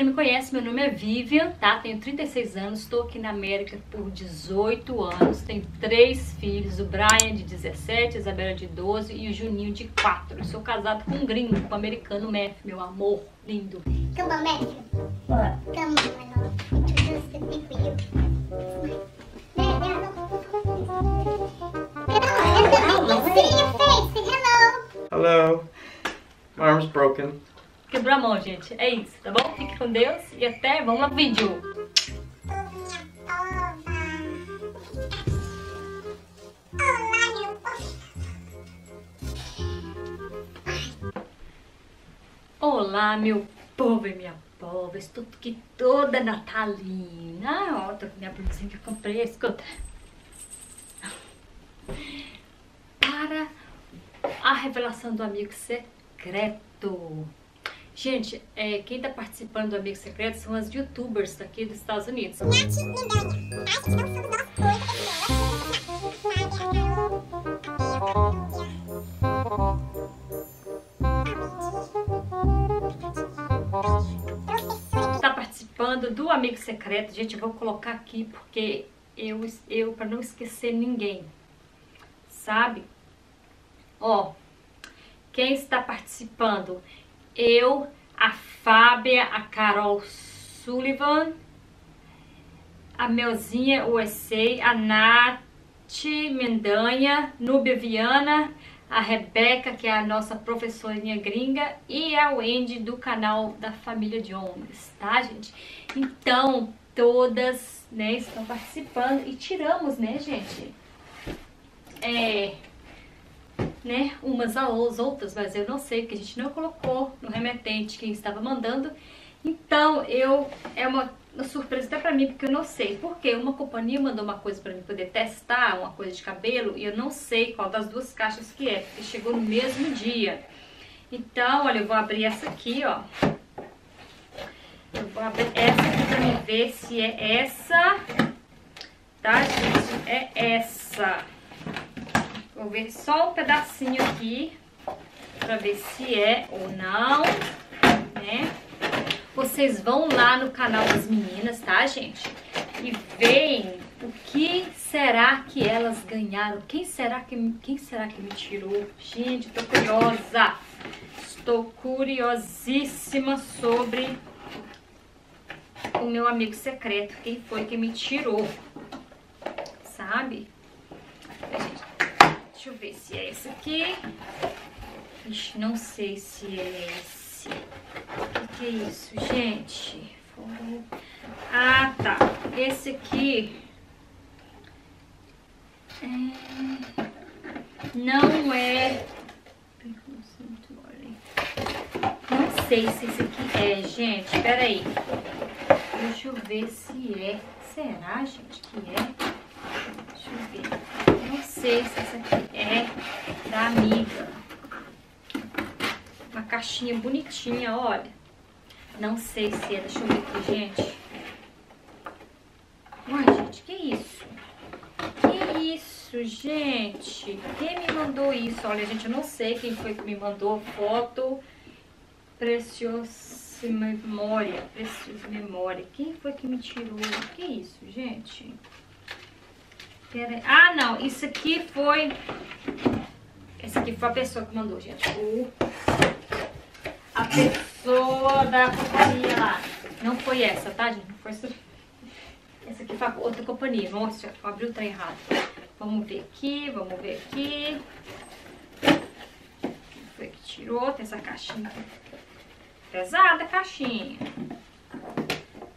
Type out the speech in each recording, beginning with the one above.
quem não me conhece, meu nome é Vivian, tá? Tenho 36 anos, estou aqui na América por 18 anos, tenho três filhos, o Brian de 17, a Isabela de 12 e o Juninho de 4. Eu sou casado com um gringo, com um americano Matthew, meu amor, lindo. Come on, Matthew. Bora. Come on, my love. Introduce for you. Hello. Hello. My arm's broken. Quebrou a mão, gente. É isso, tá bom? Fique com Deus e até, vamos ao vídeo. Olá, meu povo e minha povo. Estou aqui toda natalina. Ó, tô com minha blusinha que eu comprei. Escuta. Para a revelação do amigo secreto. Gente, é, quem tá participando do Amigo Secreto são as youtubers daqui dos Estados Unidos. Tá participando do Amigo Secreto, gente, eu vou colocar aqui porque eu, eu para não esquecer ninguém, sabe? Ó, quem está participando? Eu, a Fábia, a Carol Sullivan, a Melzinha USA, a Nath Mendanha, Núbia Viana, a Rebeca, que é a nossa professorinha gringa, e a Wendy do canal da Família Jones, tá, gente? Então, todas, né, estão participando e tiramos, né, gente? É, né, umas às outras, mas eu não sei, porque a gente não colocou no remetente quem estava mandando. Então, eu é uma, uma surpresa até pra mim, porque eu não sei. Porque uma companhia mandou uma coisa pra mim poder testar, uma coisa de cabelo, e eu não sei qual das duas caixas que é, porque chegou no mesmo dia. Então, olha, eu vou abrir essa aqui, ó. Eu vou abrir essa aqui pra mim ver se é essa. Tá, gente? É essa. Vou ver só um pedacinho aqui pra ver se é ou não, né? Vocês vão lá no canal das meninas, tá, gente? E veem o que será que elas ganharam. Quem será que, quem será que me tirou? Gente, tô curiosa. Estou curiosíssima sobre o meu amigo secreto. Quem foi que me tirou? Sabe? Deixa eu ver se é esse aqui. Ixi, não sei se é esse. O que, que é isso, gente? Ah, tá. Esse aqui... É... Não é... Não sei se esse aqui é, gente. Pera aí. Deixa eu ver se é. Será, gente, que é? Deixa eu ver. Se essa aqui é da amiga. Uma caixinha bonitinha, olha. Não sei se é. Deixa eu ver aqui, gente. Ai, gente, que isso? Que isso, gente? Quem me mandou isso? Olha, gente, eu não sei quem foi que me mandou foto. Preciosa memória. Preciosa memória. Quem foi que me tirou? Que isso, gente? Pera Ah, não. Isso aqui foi... Essa aqui foi a pessoa que mandou, gente. O... A pessoa da companhia lá. Não foi essa, tá, gente? Não foi essa... Essa aqui foi outra companhia. Nossa, abriu o trem errado. Vamos ver aqui, vamos ver aqui. Foi que tirou? Tem essa caixinha Pesada a caixinha.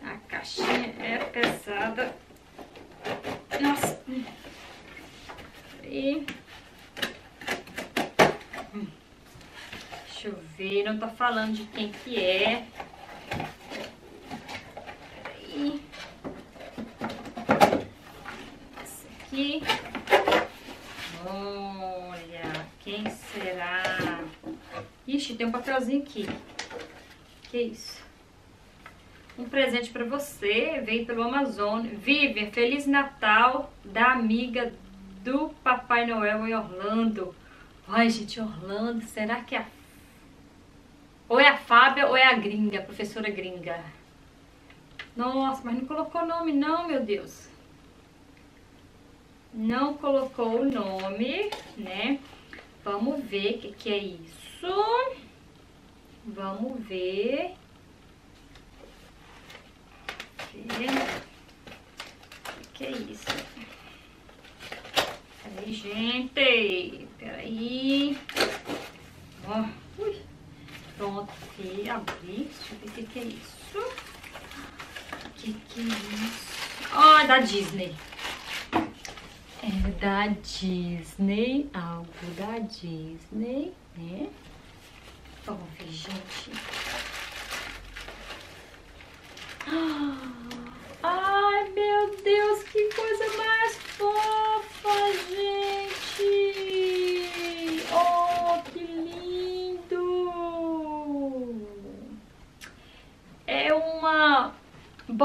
A caixinha é pesada. Nossa. E... Deixa eu ver, não tá falando de quem que é. Peraí. Esse aqui. Olha, quem será? Ixi, tem um papelzinho aqui. Que isso? Um presente para você, veio pelo Amazon. Vivian, Feliz Natal da amiga do Papai Noel em Orlando. Ai, gente, Orlando, será que é a... Ou é a Fábia ou é a gringa, a professora gringa? Nossa, mas não colocou nome não, meu Deus. Não colocou o nome, né? Vamos ver o que, que é isso. Vamos ver. O que é isso? Peraí, gente. Peraí. Ó. Ui. Pronto, aqui, abri. Deixa eu ver o que, que é isso. O que, que é isso? Ó, é da Disney. É da Disney. Algo da Disney, né? Vamos ver, gente. Ai, meu Deus, que coisa mais fofa, gente! Oh, que lindo! É uma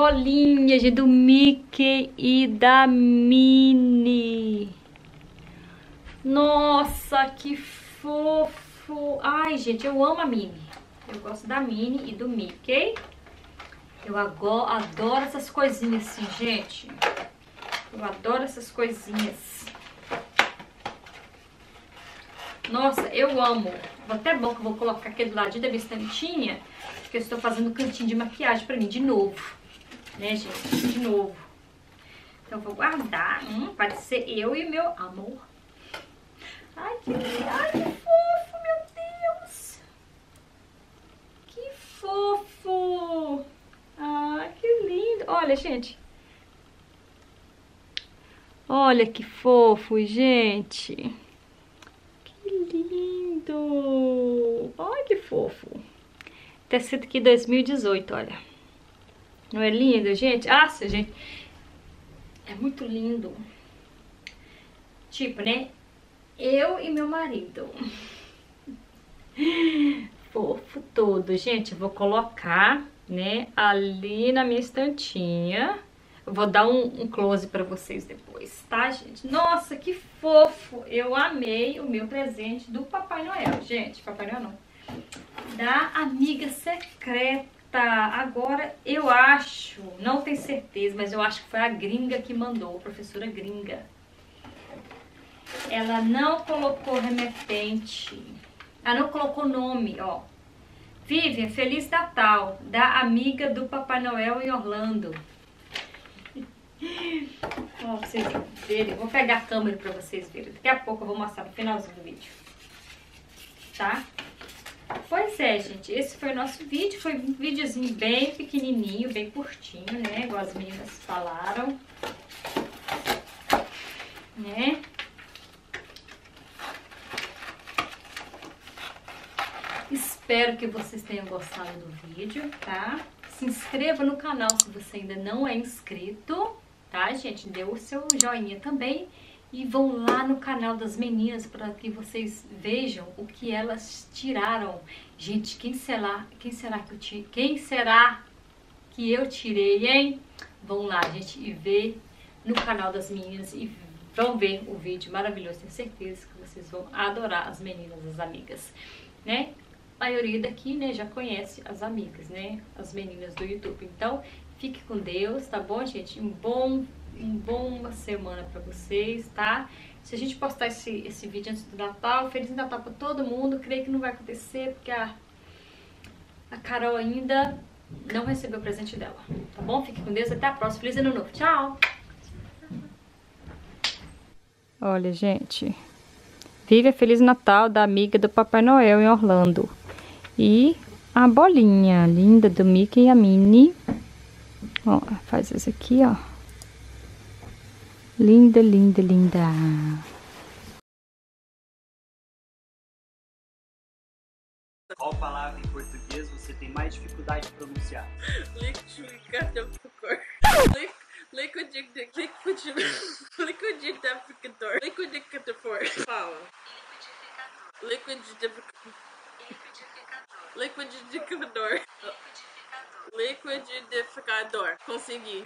bolinha de do Mickey e da Minnie. Nossa, que fofo! Ai, gente, eu amo a Minnie. Eu gosto da Minnie e do Mickey. Eu adoro essas coisinhas assim, gente. Eu adoro essas coisinhas. Nossa, eu amo. Até bom que eu vou colocar aqui do ladinho da minha estantinha, porque eu estou fazendo um cantinho de maquiagem pra mim de novo. Né, gente? De novo. Então vou guardar. Hum, pode ser eu e meu amor. Ai, que, ai, que fofo, meu Deus. Que fofo. Ah, que lindo. Olha, gente. Olha que fofo, gente. Que lindo. Ai, que fofo. Tecido aqui 2018, olha. Não é lindo, gente? Nossa, gente. É muito lindo. Tipo, né? Eu e meu marido. Fofo todo. Gente, eu vou colocar né, ali na minha estantinha. Eu vou dar um, um close pra vocês depois, tá, gente? Nossa, que fofo! Eu amei o meu presente do Papai Noel, gente. Papai Noel não. Da amiga secreta. Agora, eu acho, não tenho certeza, mas eu acho que foi a gringa que mandou, a professora gringa. Ela não colocou remetente. Ela não colocou nome, ó. Vivian, Feliz Natal, da amiga do Papai Noel em Orlando. Ó, pra vocês verem. Vou pegar a câmera pra vocês verem. Daqui a pouco eu vou mostrar no finalzinho do vídeo. Tá? Pois é, gente. Esse foi o nosso vídeo. Foi um videozinho bem pequenininho, bem curtinho, né? Igual as meninas falaram. Né? Espero que vocês tenham gostado do vídeo, tá? Se inscreva no canal se você ainda não é inscrito, tá, gente? Dê o seu joinha também. E vão lá no canal das meninas para que vocês vejam o que elas tiraram. Gente, quem será, quem será que eu tirei? Quem será que eu tirei, hein? Vão lá, gente, e ver no canal das meninas e vão ver o vídeo maravilhoso. Tenho certeza que vocês vão adorar as meninas, as amigas, né? a maioria daqui, né, já conhece as amigas, né, as meninas do YouTube. Então, fique com Deus, tá bom, gente? Um bom, um bom semana pra vocês, tá? Se a gente postar esse, esse vídeo antes do Natal, Feliz Natal pra todo mundo, creio que não vai acontecer, porque a, a Carol ainda não recebeu o presente dela, tá bom? Fique com Deus, até a próxima. Feliz Ano Novo, tchau! Olha, gente... Vive Feliz Natal da amiga do Papai Noel em Orlando. E a bolinha linda do Mickey e a Minnie. Ó, faz essa aqui, ó. Linda, linda, linda. Qual palavra em português você tem mais dificuldade de pronunciar? Liquidificador. Liquidificador. Liquidificador. Fala. Liquidificador. Liquidificador. Liquidificador. Consegui.